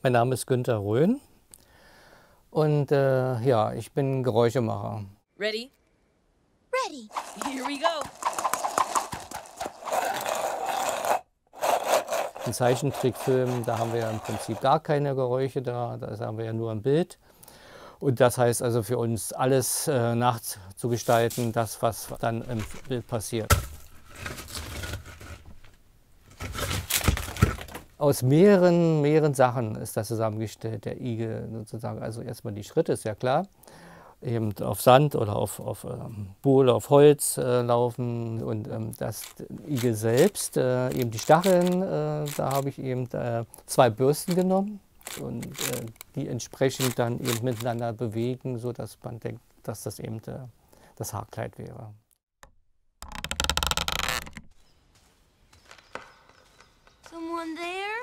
Mein Name ist Günter Röhn und äh, ja, ich bin Geräuschemacher. Ready? Ready. Here we go. In Zeichentrickfilmen, da haben wir ja im Prinzip gar keine Geräusche, da, da haben wir ja nur ein Bild. Und das heißt also für uns alles äh, nachzugestalten, das was dann im Bild passiert. Aus mehreren, mehreren Sachen ist das zusammengestellt, der Igel sozusagen. Also erstmal die Schritte, ist ja klar. Eben auf Sand oder auf, auf ähm, Bohle, auf Holz äh, laufen. Und ähm, das Igel selbst, äh, eben die Stacheln, äh, da habe ich eben äh, zwei Bürsten genommen und äh, die entsprechend dann eben miteinander bewegen, sodass man denkt, dass das eben äh, das Haarkleid wäre. Someone there?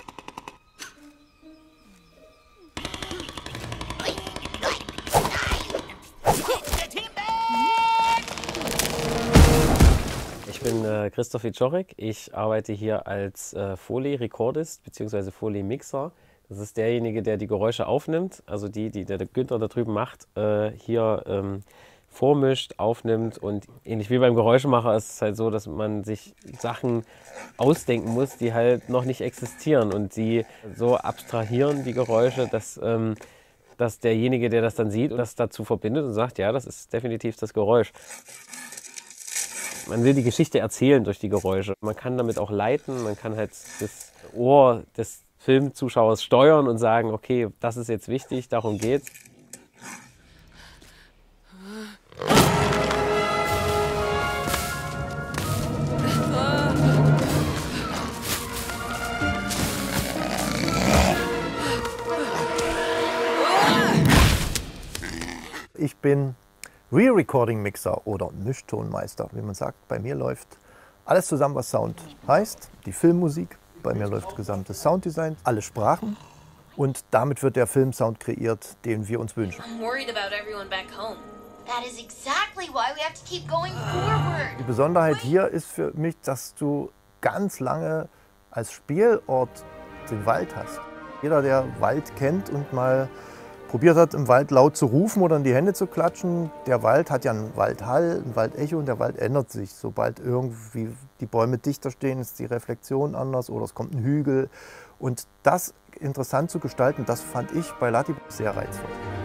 Ich bin äh, Christoph Wiczorek. Ich arbeite hier als äh, Foley-Recordist bzw. Foley-Mixer. Das ist derjenige, der die Geräusche aufnimmt, also die, die der Günther da drüben macht, äh, hier ähm, vormischt, aufnimmt und ähnlich wie beim Geräuschemacher ist es halt so, dass man sich Sachen ausdenken muss, die halt noch nicht existieren und die so abstrahieren, die Geräusche, dass, ähm, dass derjenige, der das dann sieht, das dazu verbindet und sagt, ja, das ist definitiv das Geräusch. Man will die Geschichte erzählen durch die Geräusche. Man kann damit auch leiten, man kann halt das Ohr des Filmzuschauers steuern und sagen, okay, das ist jetzt wichtig, darum geht's. Ich bin Re-Recording-Mixer oder Mischtonmeister, wie man sagt. Bei mir läuft alles zusammen, was Sound heißt. Die Filmmusik, bei mir läuft gesamtes Sounddesign, alle Sprachen. Und damit wird der Filmsound kreiert, den wir uns wünschen. I'm worried about everyone back home. That is exactly why we have to keep going forward. Die Besonderheit hier ist für mich, dass du ganz lange als Spielort den Wald hast. Jeder, der Wald kennt und mal probiert hat, im Wald laut zu rufen oder in die Hände zu klatschen, der Wald hat ja einen Waldhall, ein Waldecho und der Wald ändert sich. Sobald irgendwie die Bäume dichter stehen, ist die Reflexion anders oder es kommt ein Hügel. Und das interessant zu gestalten, das fand ich bei Latibus sehr reizvoll.